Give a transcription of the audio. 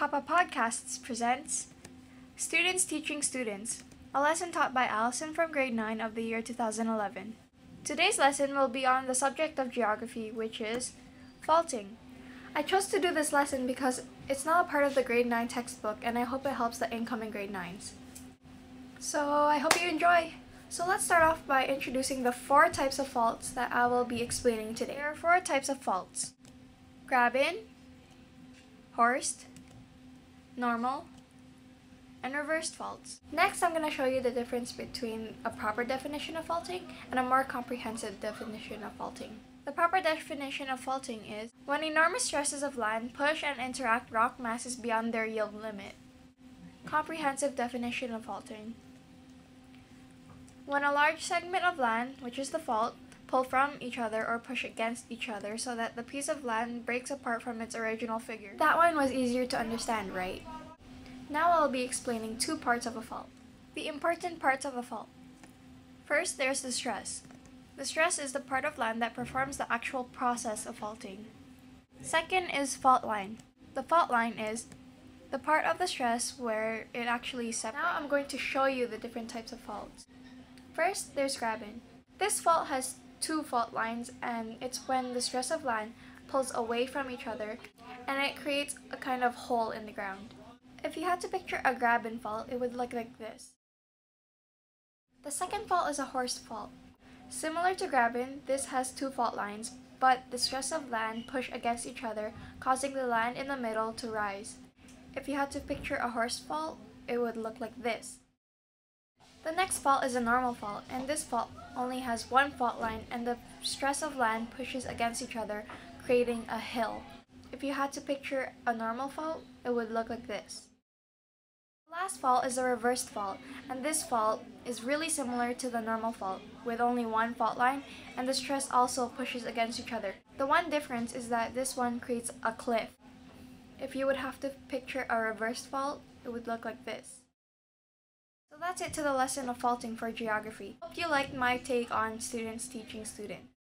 Papa Podcasts presents Students Teaching Students, a lesson taught by Allison from grade 9 of the year 2011. Today's lesson will be on the subject of geography, which is faulting. I chose to do this lesson because it's not a part of the grade 9 textbook and I hope it helps the incoming grade 9s. So I hope you enjoy! So let's start off by introducing the four types of faults that I will be explaining today. There are four types of faults. Graben, Horst, normal, and reversed faults. Next, I'm going to show you the difference between a proper definition of faulting and a more comprehensive definition of faulting. The proper definition of faulting is when enormous stresses of land push and interact rock masses beyond their yield limit. Comprehensive definition of faulting. When a large segment of land, which is the fault, pull from each other or push against each other so that the piece of land breaks apart from its original figure. That one was easier to understand, right? Now I'll be explaining two parts of a fault. The important parts of a fault. First, there's the stress. The stress is the part of land that performs the actual process of faulting. Second is fault line. The fault line is the part of the stress where it actually separates. Now I'm going to show you the different types of faults. First, there's graben. This fault has two fault lines and it's when the stress of land pulls away from each other and it creates a kind of hole in the ground. If you had to picture a graben fault, it would look like this. The second fault is a horst fault. Similar to graben, this has two fault lines, but the stress of land push against each other, causing the land in the middle to rise. If you had to picture a horst fault, it would look like this. The next fault is a normal fault, and this fault only has one fault line and the stress of land pushes against each other, creating a hill. If you had to picture a normal fault, it would look like this. The last fault is a reversed fault, and this fault is really similar to the normal fault, with only one fault line, and the stress also pushes against each other. The one difference is that this one creates a cliff. If you would have to picture a reversed fault, it would look like this. That's it to the lesson of faulting for geography. Hope you liked my take on students teaching students.